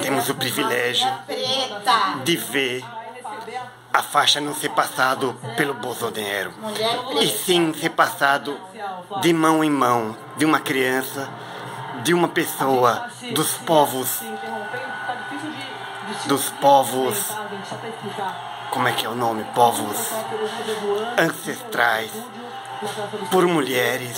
temos o privilégio de ver a faixa não ser passado pelo Bolsonaro, e sim ser passado de mão em mão de uma criança, de uma pessoa, dos povos, dos povos, como é que é o nome? Povos ancestrais, por mulheres,